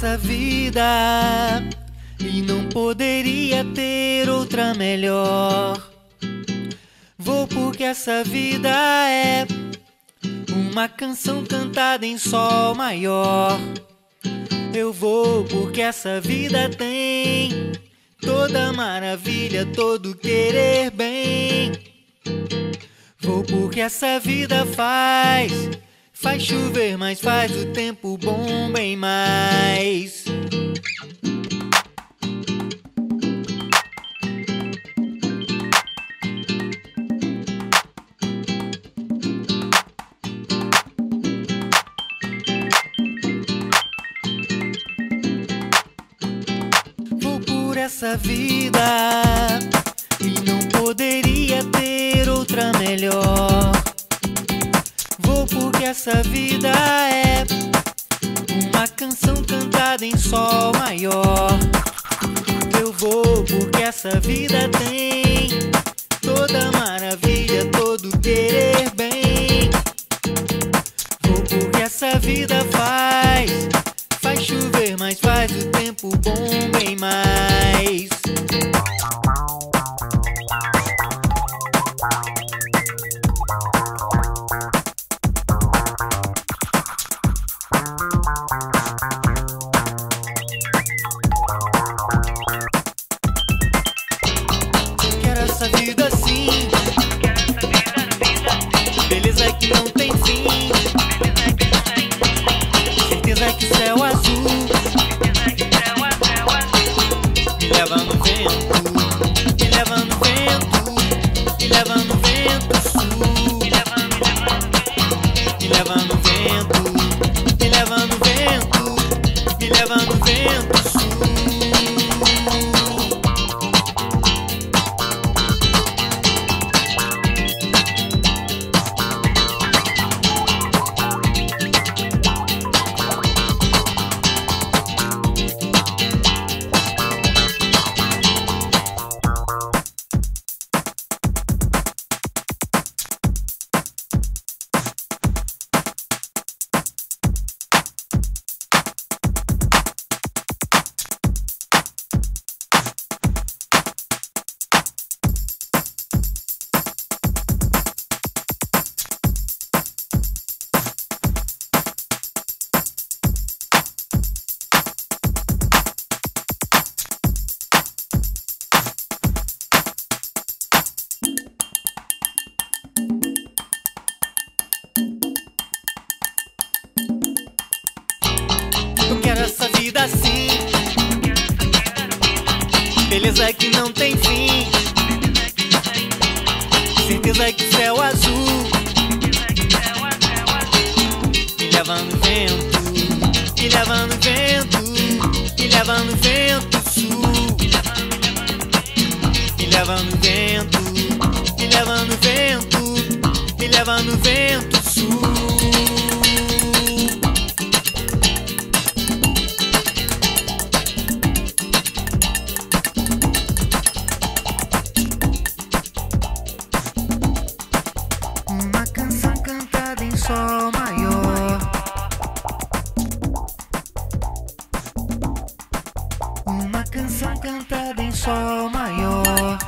essa vida e não poderia ter outra melhor. Vou porque essa vida é uma canção cantada em sol maior. Eu vou porque essa vida tem toda maravilha, todo querer bem. Vou porque essa vida faz, faz chover, mas faz o tempo bom bem mais. Vou por essa vida e não poderia ter outra melhor. Vou porque essa vida é uma canção cantada em sol maior. Eu vou porque essa vida tem vento, me leva no vento vida assim. Beleza que não tem fim. Certeza que céu azul me leva no vento, me leva no vento, me leva no vento sul. Me leva no vento, me leva no vento, me leva no vento sul. Sol maior. Uma canção cantada em sol maior.